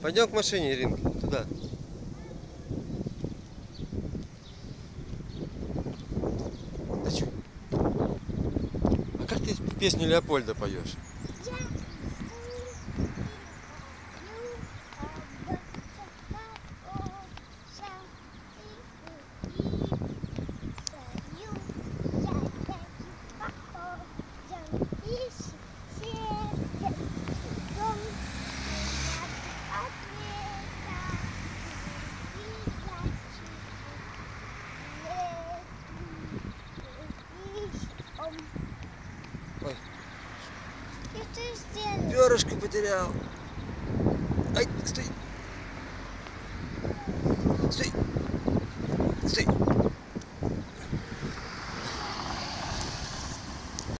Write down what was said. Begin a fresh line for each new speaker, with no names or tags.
Пойдем к машине, Иринка, туда. Да чё? А как ты песню Леопольда поешь? Ой.
И что сделал?
Перышко потерял. Ай, стой. Стой. Стой.